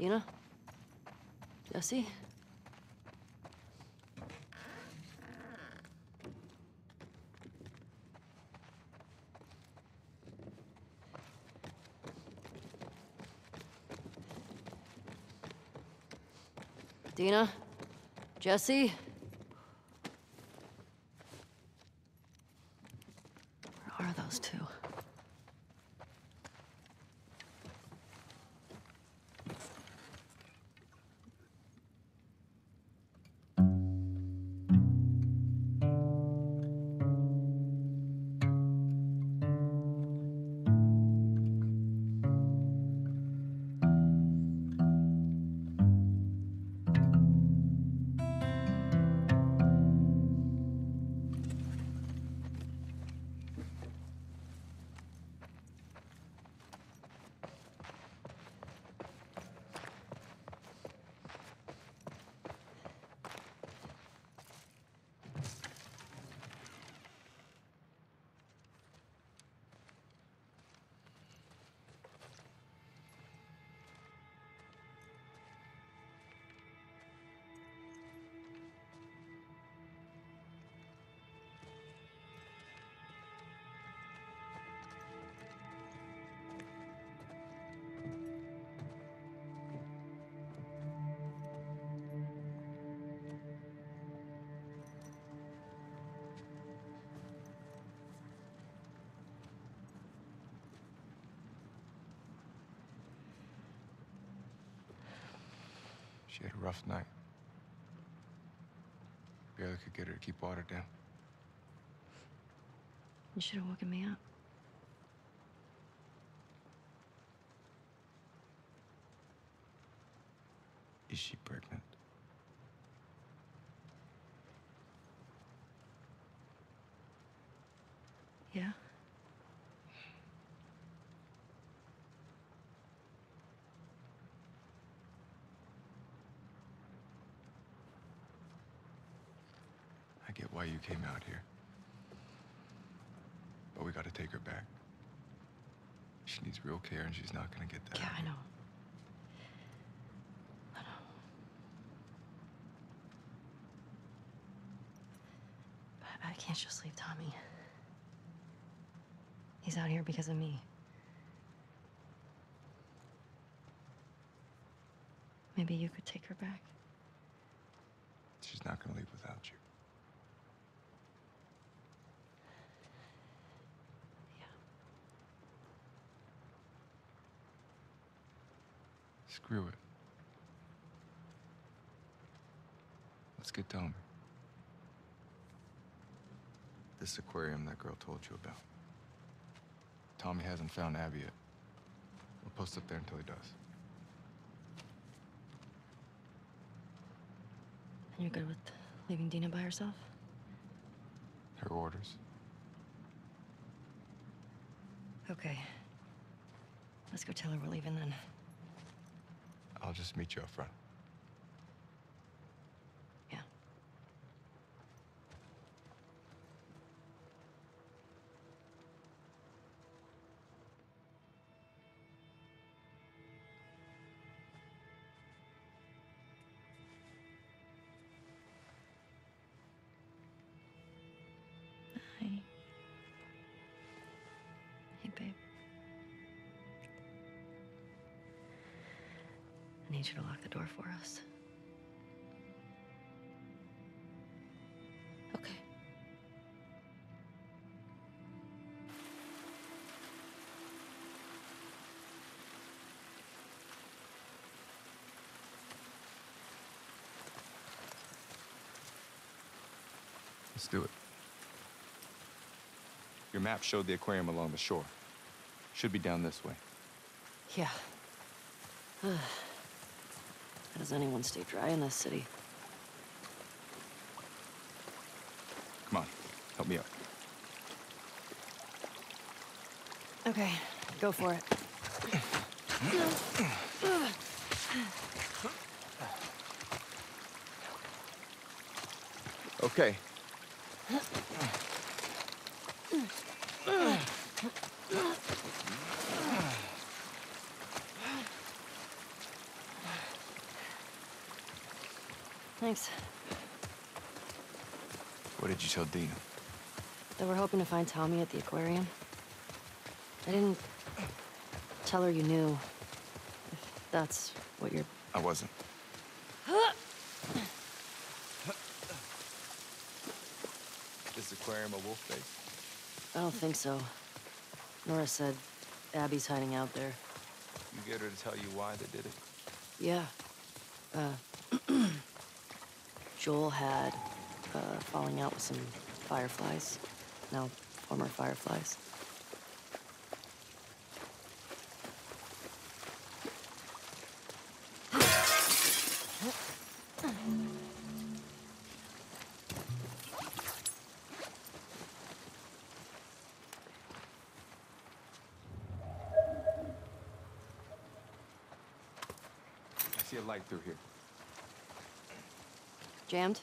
Dina? Jesse? Dina? Jesse? She had a rough night. Barely could get her to keep water down. You should have woken me up. Is she pregnant? Yeah? I get why you came out here. But we gotta take her back. She needs real care and she's not gonna get that. Yeah, I know. I know. But I can't just leave Tommy. He's out here because of me. Maybe you could take her back. She's not gonna leave without you. Screw it. Let's get Tommy. This aquarium that girl told you about. Tommy hasn't found Abby yet. We'll post up there until he does. And you're good with leaving Dina by herself? Her orders. Okay. Let's go tell her we're leaving then. I'll just meet you up front. Need you to lock the door for us. Okay. Let's do it. Your map showed the aquarium along the shore. Should be down this way. Yeah. How does anyone stay dry in this city? Come on, help me up. Okay, go for it. Okay. Thanks. What did you tell Dina? That we're hoping to find Tommy at the aquarium. I didn't tell her you knew. If that's what you're. I wasn't. This aquarium a wolf face? I don't think so. Nora said Abby's hiding out there. You get her to tell you why they did it? Yeah. Uh, Joel had uh, falling out with some fireflies. No, former fireflies. I see a light through here. Jammed?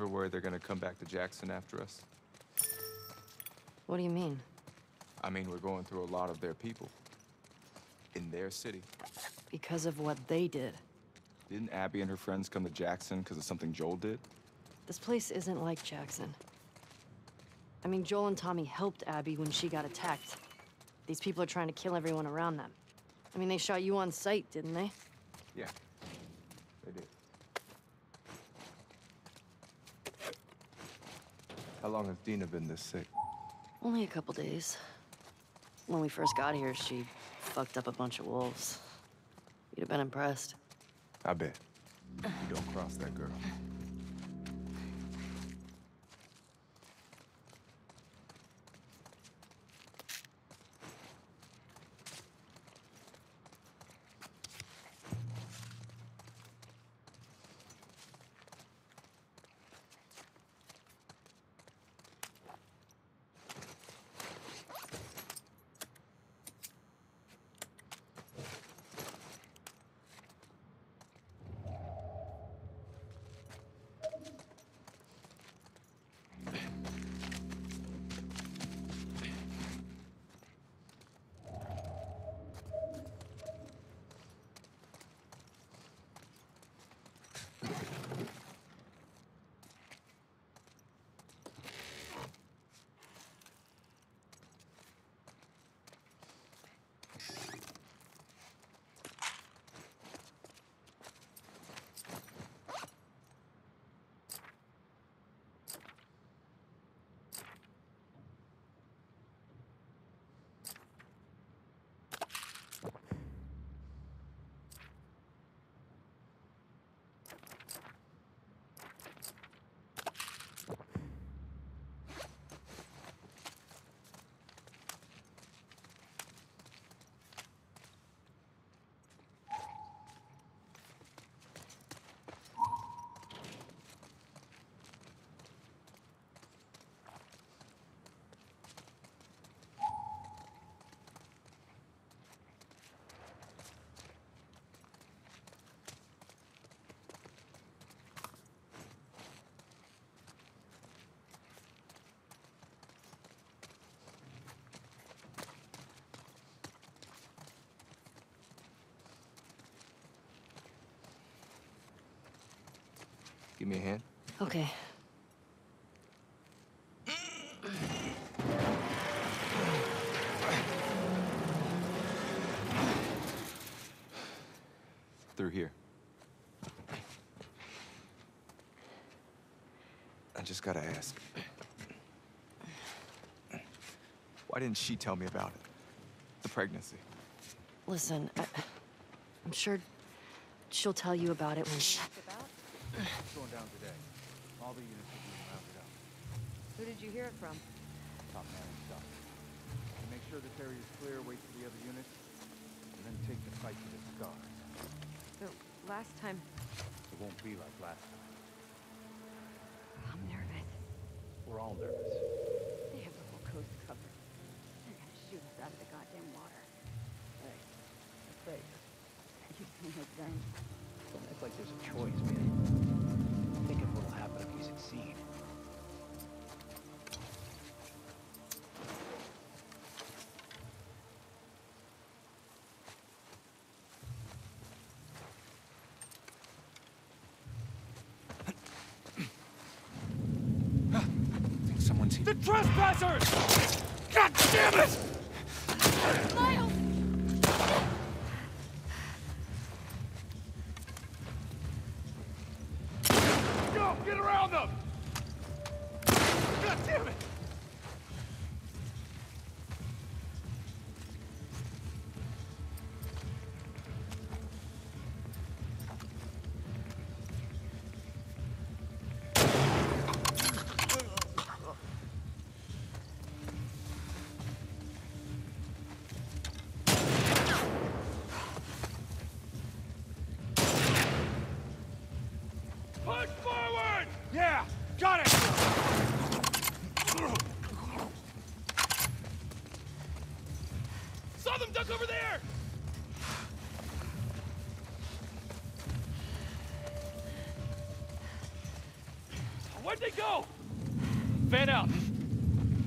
Ever worry they're gonna come back to Jackson after us? What do you mean? I mean, we're going through a lot of their people. In their city. Because of what they did. Didn't Abby and her friends come to Jackson because of something Joel did? This place isn't like Jackson. I mean, Joel and Tommy helped Abby when she got attacked. These people are trying to kill everyone around them. I mean, they shot you on sight, didn't they? Yeah. They did. How long has Dina been this sick? Only a couple days. When we first got here, she fucked up a bunch of wolves. You'd have been impressed. I bet. You don't cross that girl. Give me a hand. Okay. Through here. I just gotta ask. Why didn't she tell me about it? The pregnancy. Listen, I, I'm sure she'll tell you about it when. It's going down today. All the units are being rounded up. Who did you hear it from? top man and stuff. Make sure this area is clear, wait for the other units, and then take the fight to the scars. So, last time, It won't be like last time. I'm nervous. We're all nervous. They have the whole coast covered. They're gonna shoot us out of the goddamn water. Hey, that's fake. You don't like them. Don't act like there's a choice, man. Think of what'll happen if we succeed. think someone's here. The trespassers! God damn it! Fan out.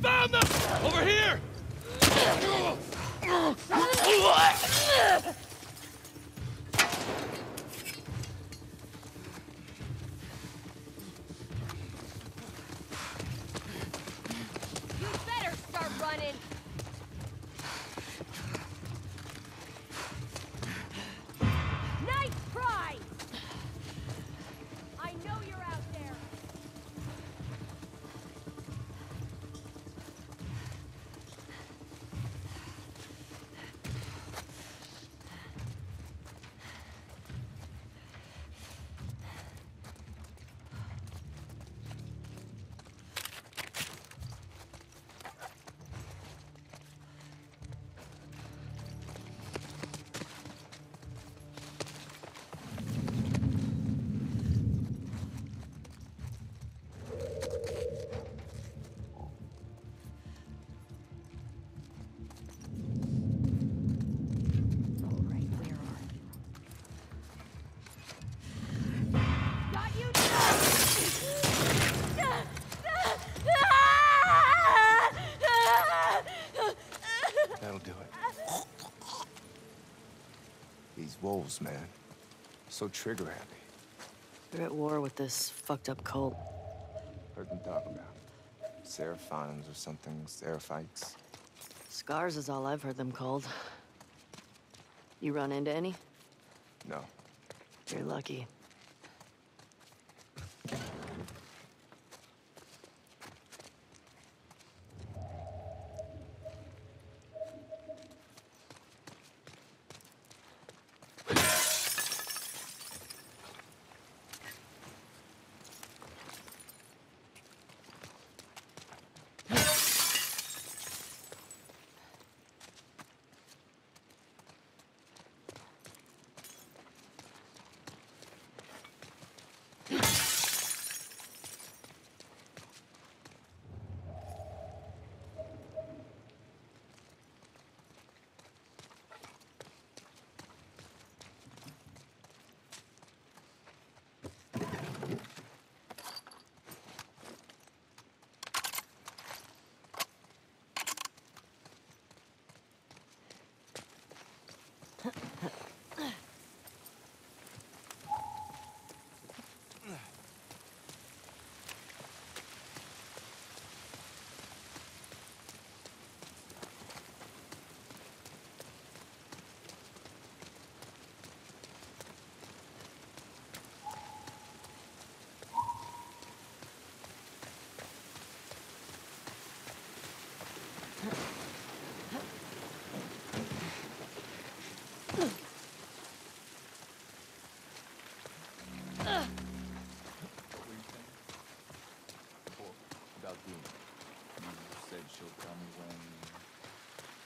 Found them! Over here! Wolves, man. So trigger happy. They're at war with this fucked up cult. Heard them talk about. Seraphons or something, Seraphites. Scars is all I've heard them called. You run into any? No. You're lucky.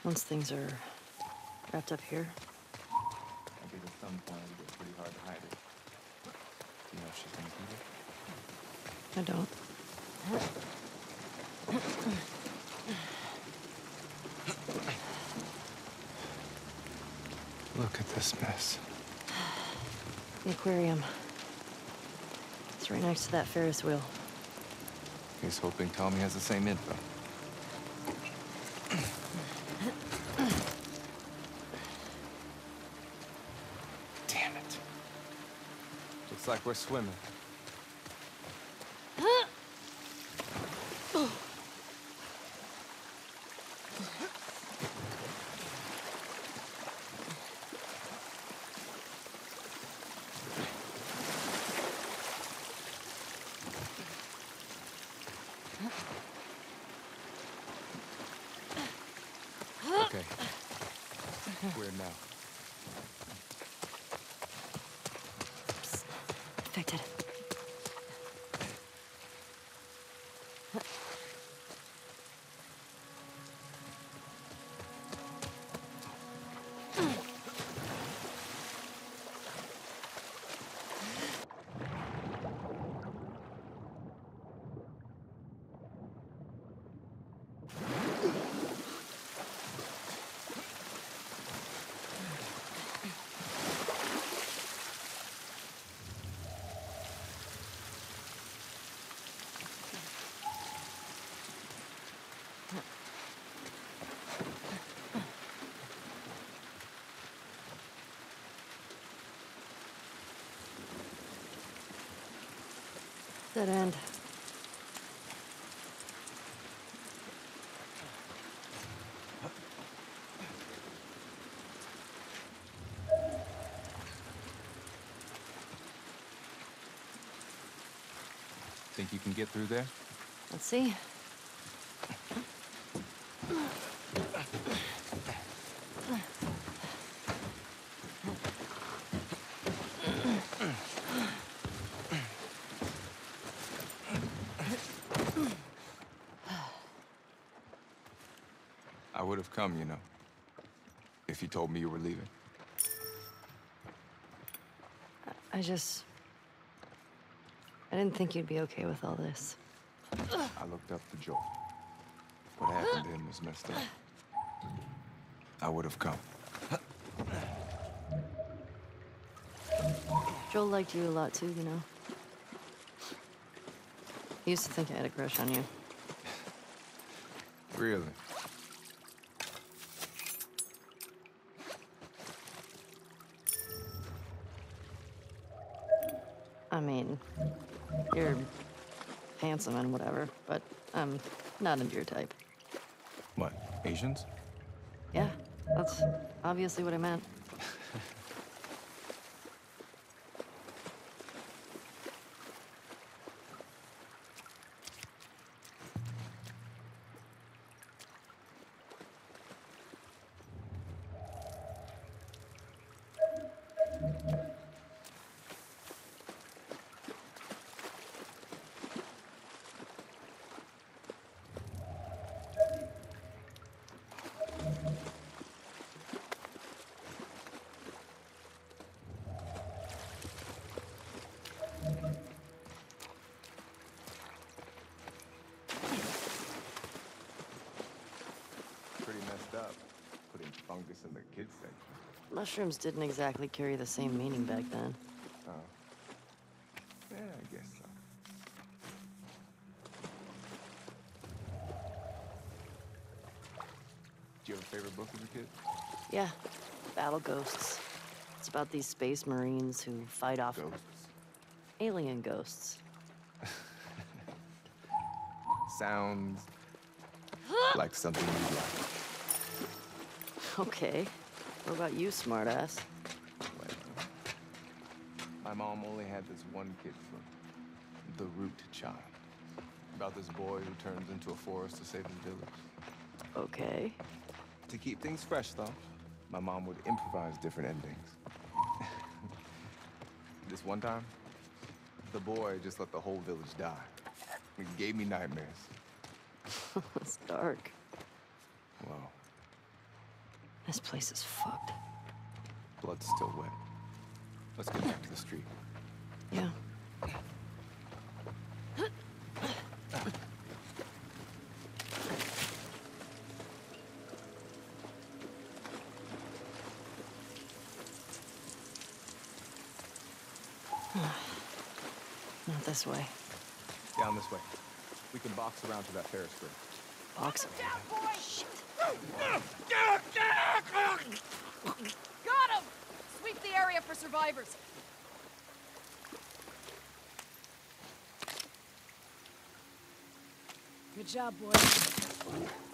Once things are wrapped up here, I think at some point it'll get pretty hard to hide it. You know she's gonna keep it? I don't. Look at this mess. The aquarium. It's right next to that Ferris wheel. He's hoping Tommy has the same info. Like we're swimming. Okay. Where now? Affected. Dead end. Think you can get through there? Let's see. I would have come, you know. If you told me you were leaving. I just. I didn't think you'd be okay with all this. I looked up to Joel. What happened to him was messed up. I would have come. Joel liked you a lot too, you know. He used to think I had a crush on you. Really? I mean, you're handsome and whatever, but I'm not into your type. What? Asians? Yeah, that's obviously what I meant. Mushrooms didn't exactly carry the same meaning back then. Oh. Yeah, I guess so. Do you have a favorite book as a kid? Yeah, Battle Ghosts. It's about these space marines who fight off Ghosts. alien ghosts. Sounds like something you like. Okay. What about you, smartass? My mom only had this one kid book, The Root Child, about this boy who turns into a forest to save his village. Okay. To keep things fresh, though, my mom would improvise different endings. this one time, the boy just let the whole village die. It gave me nightmares. it's dark. Well, This place is fucked. Blood's still wet. Let's get back to the street. Yeah. Not this way. Down this way. We can box around to that Ferris wheel. Box. Got him! Sweep the area for survivors. Good job, boys.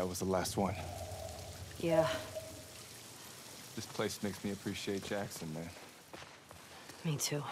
That was the last one. Yeah, This place makes me appreciate Jackson, man. me too.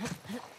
Huh?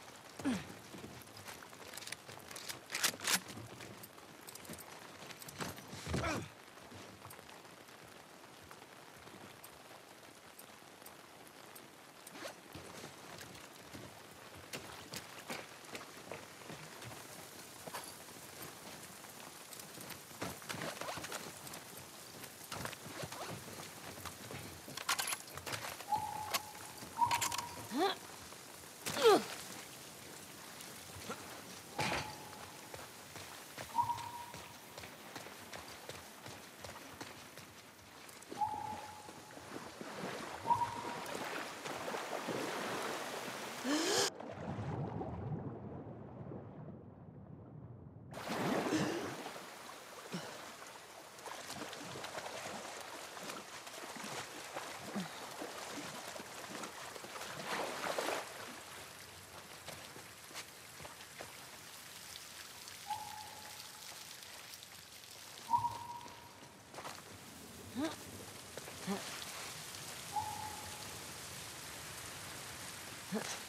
Huh? huh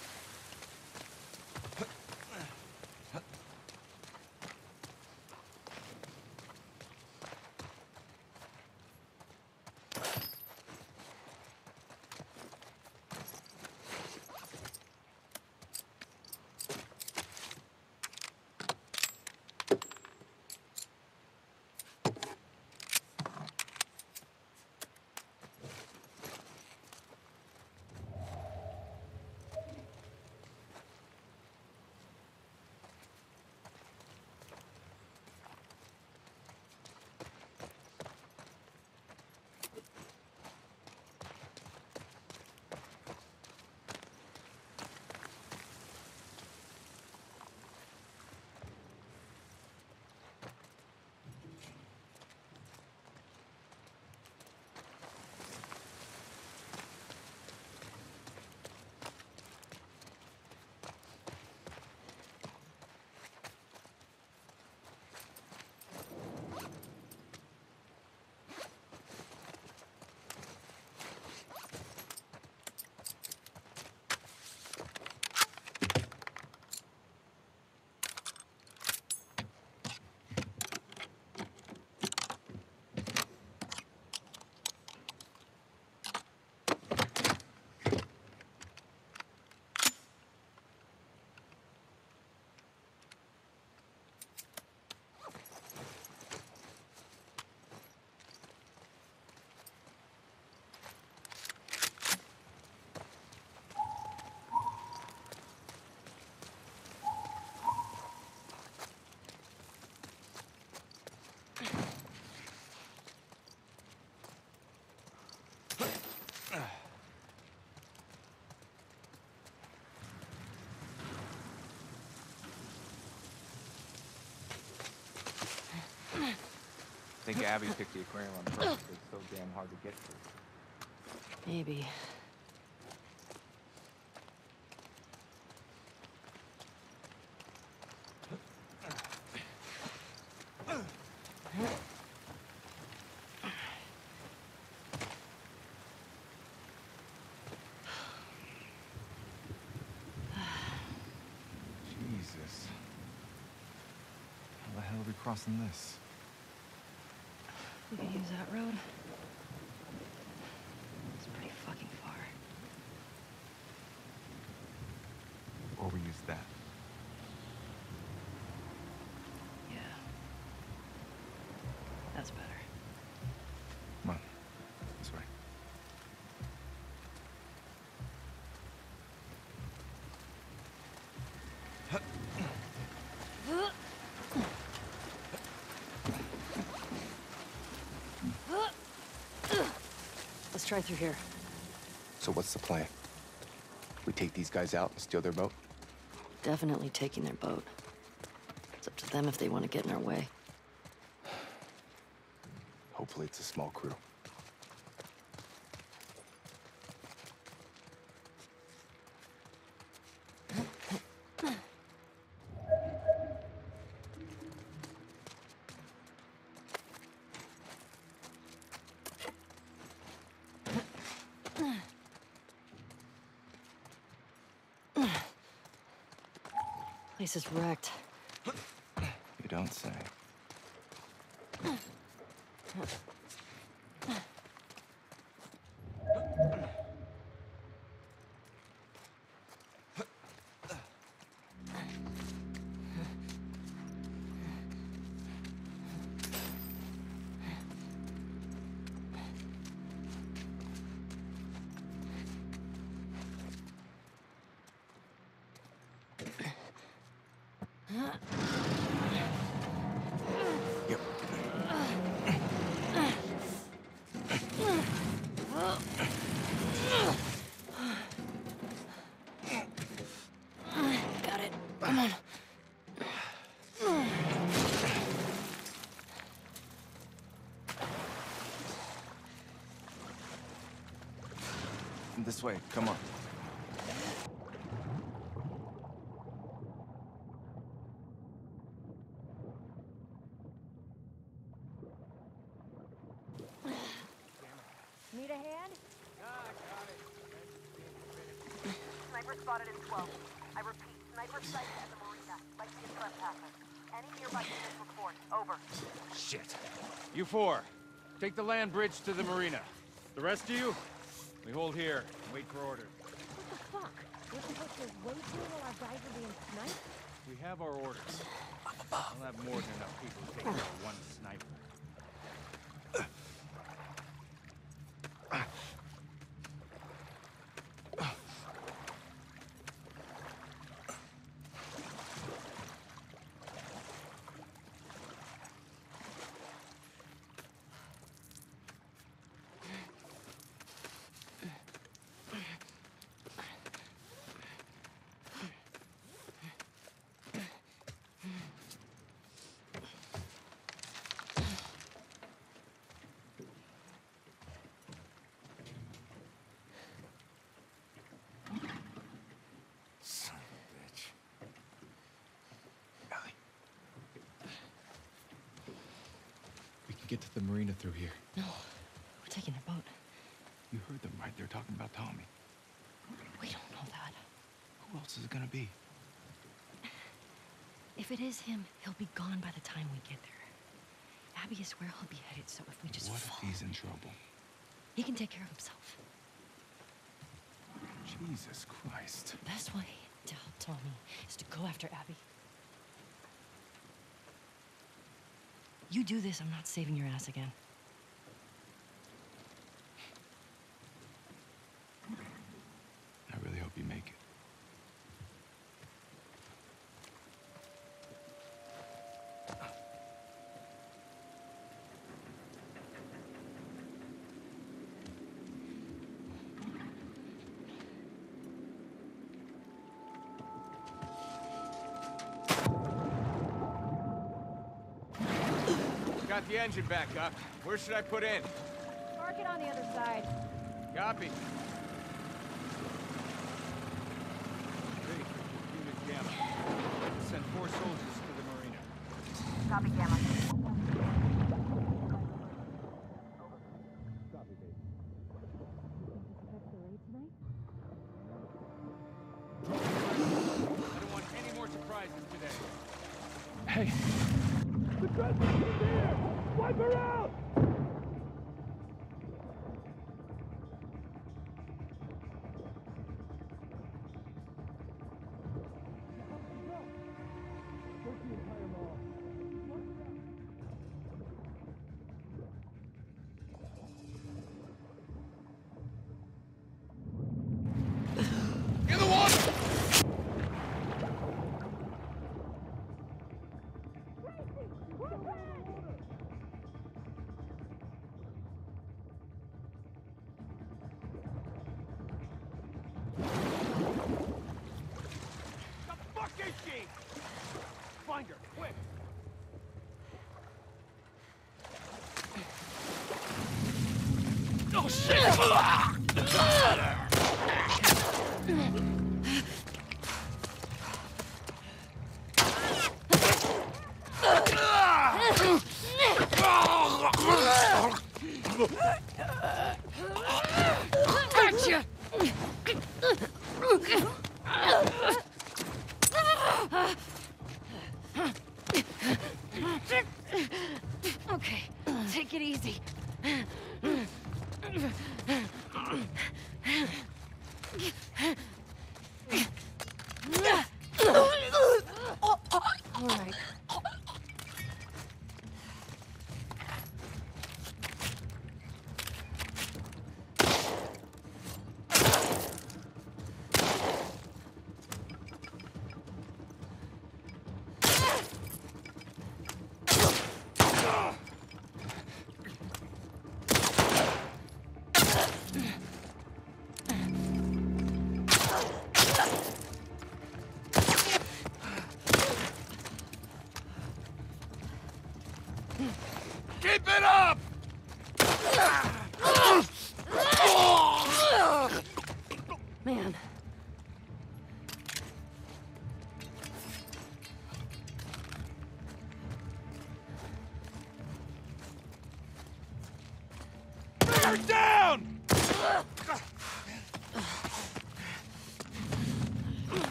I think Abby picked the aquarium on purpose. It's so damn hard to get to. Maybe. Jesus. How the hell are we crossing this? Use that road. It's pretty fucking far. Or we use that? Yeah. That's better. Come on. This way. Let's try through here. So what's the plan? We take these guys out and steal their boat? Definitely taking their boat. It's up to them if they want to get in our way. Hopefully it's a small crew. Place is wrecked. Need a hand? Sniper spotted in 12. I repeat, sniper sighted at the marina. Likely a trespasser. Any nearby units report. Over. Shit. You four, take the land bridge to the marina. The rest of you, we hold here and wait for orders. What the fuck? We're supposed to wait here while our guys are being sniped? We have our orders. We'll have more than enough people to take care of one sniper. Get to the marina through here. No, we're taking their boat. You heard them, right? They're talking about Tommy. We don't know that. Who else is it gonna be? If it is him, he'll be gone by the time we get there. Abby is where he'll be headed, so if we just what if follow, he's in trouble? he can take care of himself. Jesus Christ. The best way to help Tommy is to go after Abby. You do this, I'm not saving your ass again. I really hope you make it. Got the engine back up. Where should I put in? Park it on the other side. Copy. Okay, take it easy.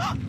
Ah!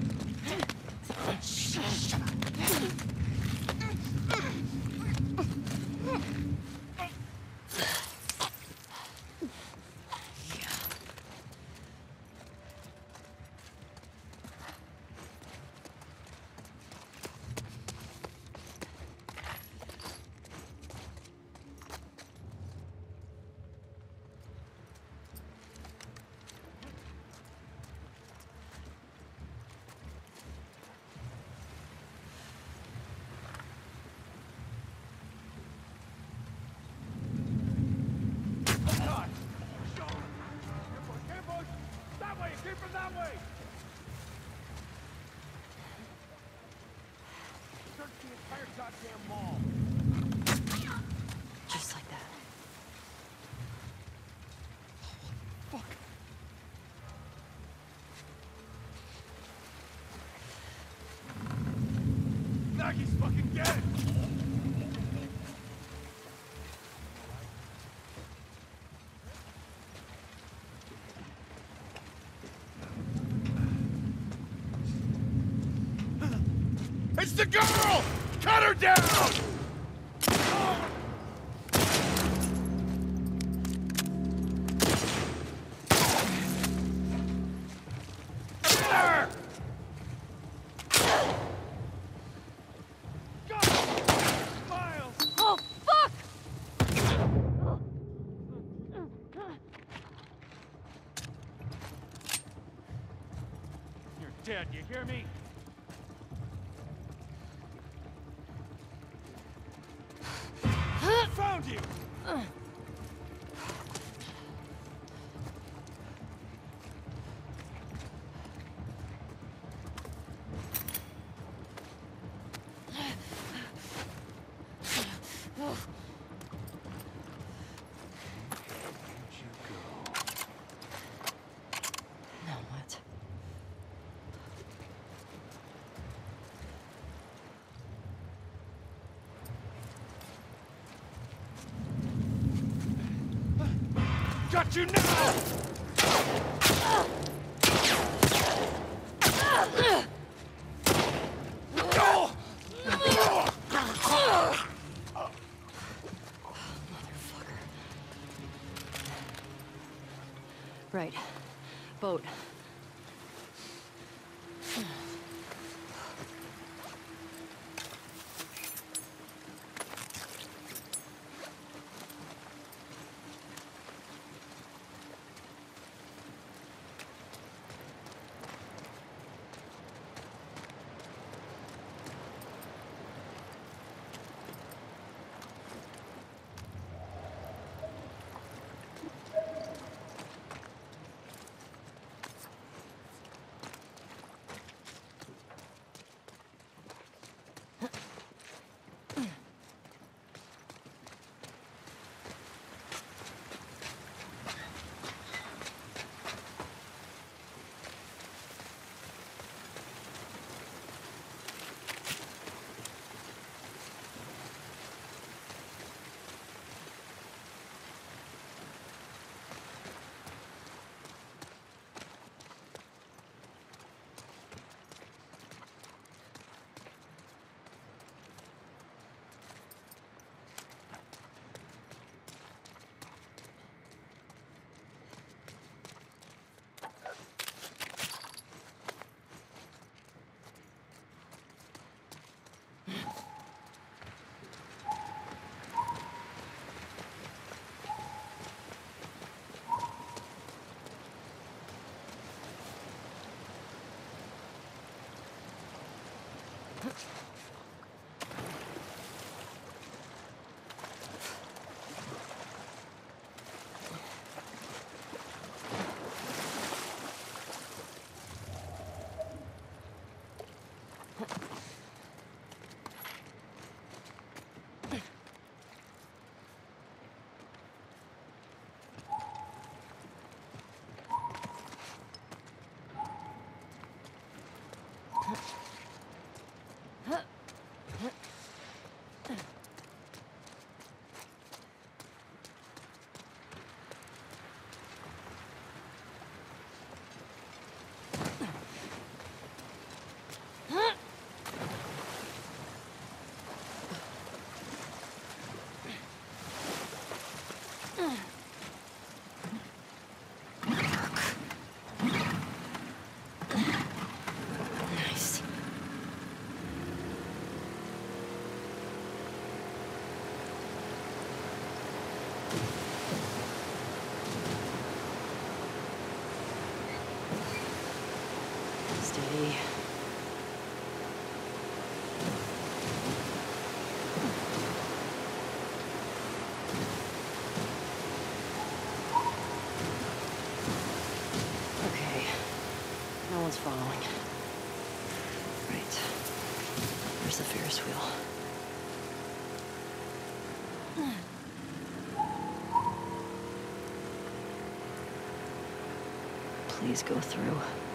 Just like that. Fuck. Maggie's fucking dead! It's the girl! Oh, fuck! You're dead, you hear me? You! Got you now! Right. Boat. あ。Steady. Okay. No one's following. Right. Where's the Ferris wheel? Please go through.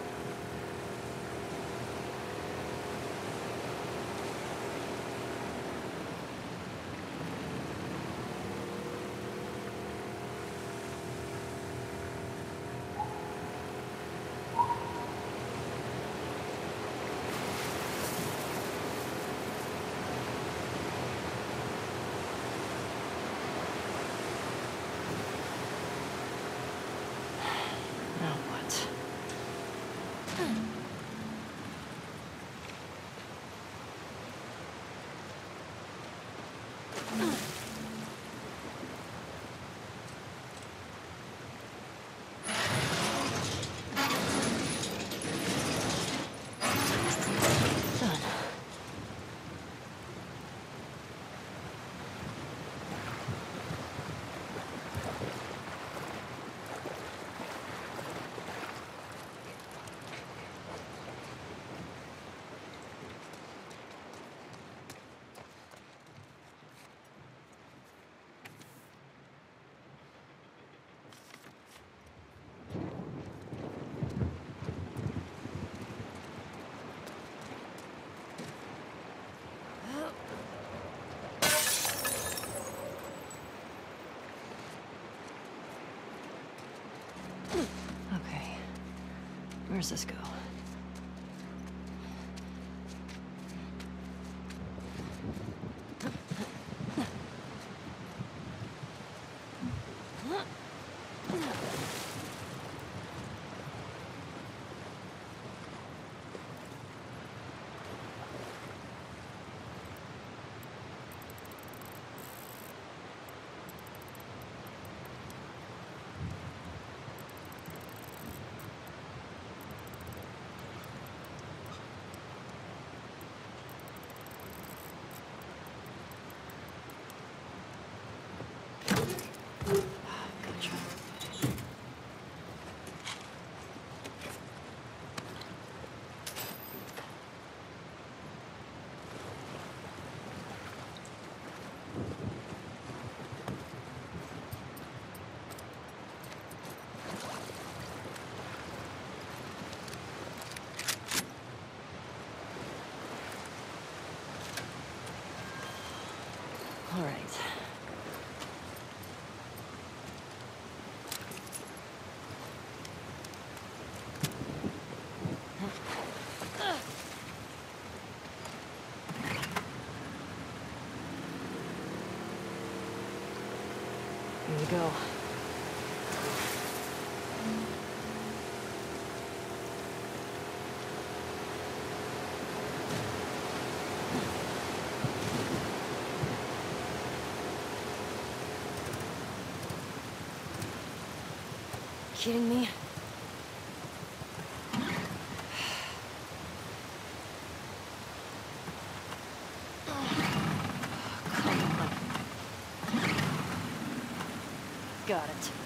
Where's this go? Gotcha. All right. Here we go. Kidding me? Oh, Got it.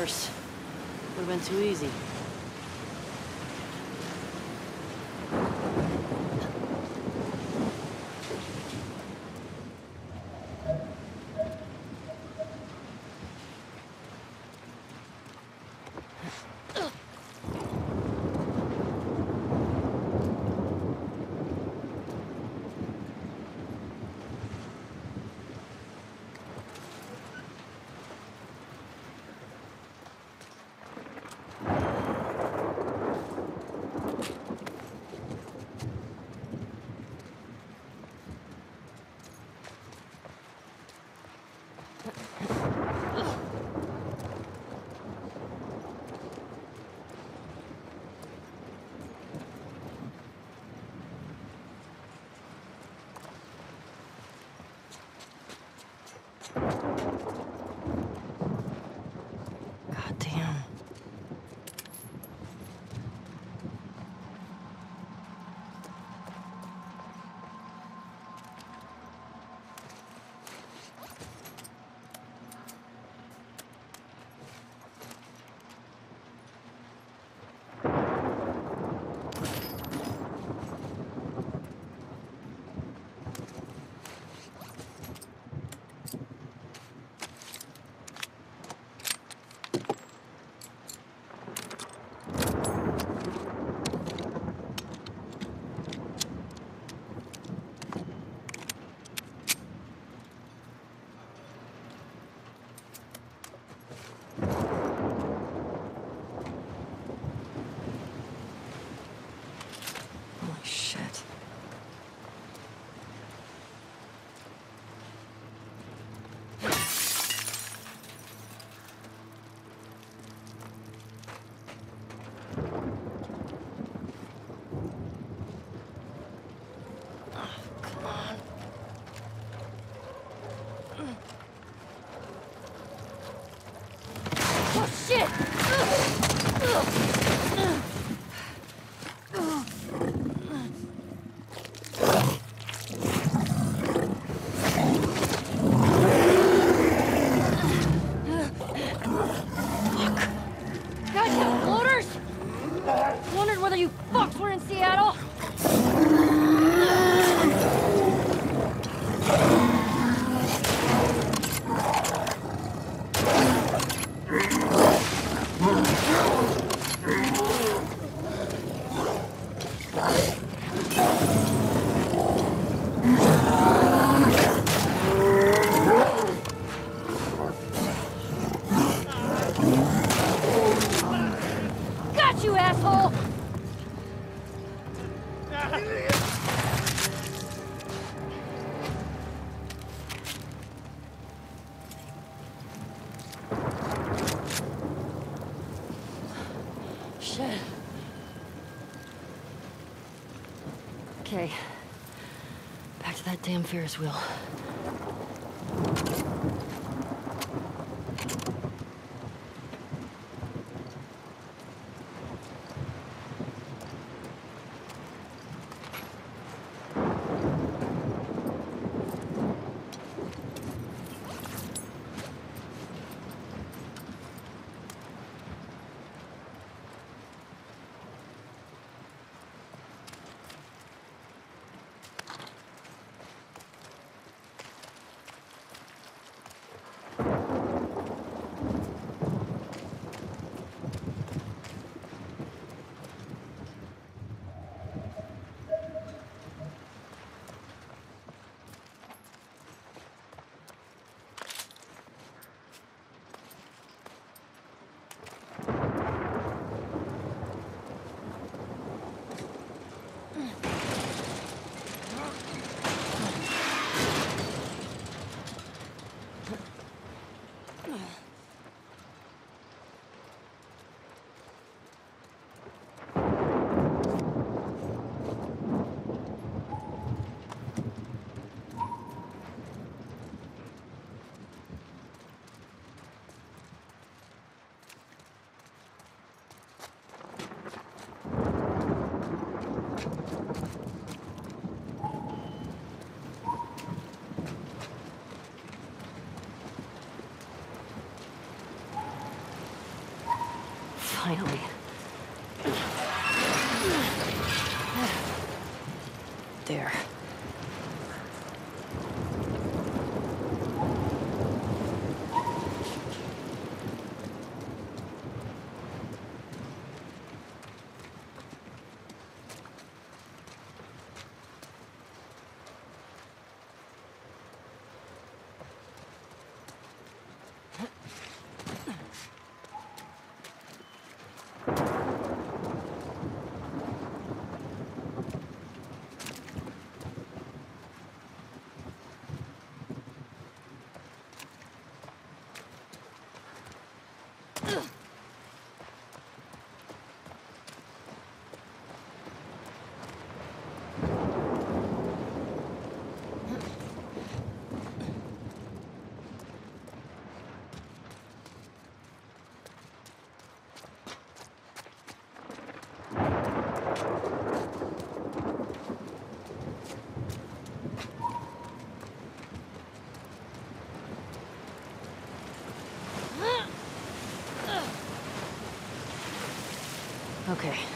Course. Would have been too easy. Okay. Back to that damn Ferris wheel. There. Okay.